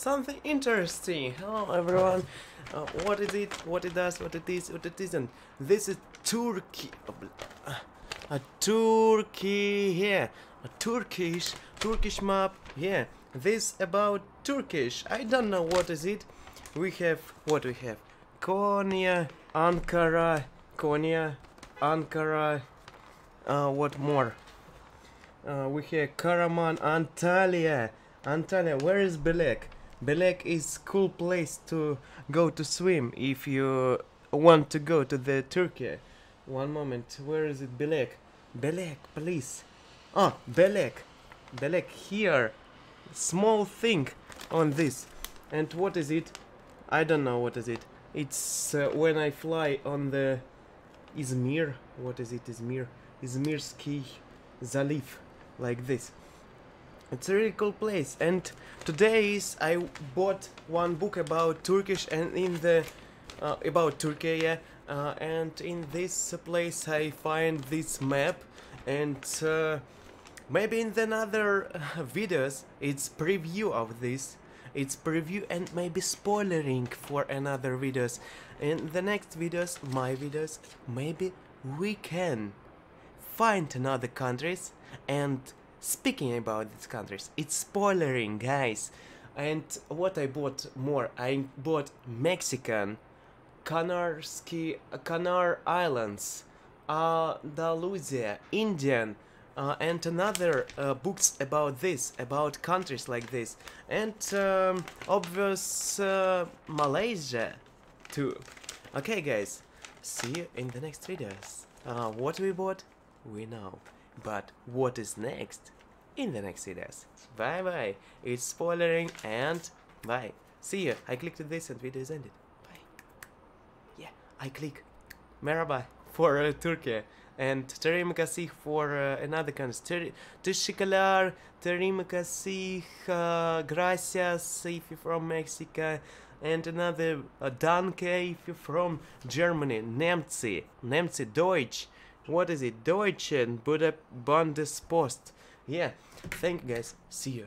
something interesting. Hello everyone. Uh, what is it? What it does? What it is? What it isn't? This is Turkey. A Turkey here. A Turkish Turkish map. Yeah. This about Turkish. I don't know what is it. We have what we have. Konya, Ankara, Konya, Ankara. Uh, what more? Uh, we have Karaman, Antalya. Antalya, where is Belek? Belek is cool place to go to swim if you want to go to the Turkey. One moment, where is it? Belek. Belek, please. Ah, Belek. Belek here. Small thing on this. And what is it? I don't know what is it. It's uh, when I fly on the Izmir. What is it? Izmir. Izmirski Zaliv. Like this. It's a really cool place. And today is I bought one book about Turkish and in the uh, about Turkey. Yeah, uh, and in this place I find this map and uh, maybe in the other uh, videos it's preview of this it's preview and maybe spoiling for another videos in the next videos my videos maybe we can find another countries and speaking about these countries it's spoilering guys and what I bought more I bought Mexican Canarski Canar Islands Andalusia Indian uh, and another uh, books about this, about countries like this, and um, obvious uh, Malaysia too. Okay, guys, see you in the next videos. Uh, what we bought, we know, but what is next? In the next videos. Bye bye. It's spoilering and bye. See you. I clicked this and video is ended. Bye. Yeah, I click. Merhaba for uh, Turkey and terim kasih for uh, another country. Teşekkürler, terim kasih, uh, gracias if you're from Mexico, and another uh, danke if you're from Germany. Nemci, Nemci, Deutsch. What is it? Deutschen, Bundespost. Yeah, thank you guys. See you.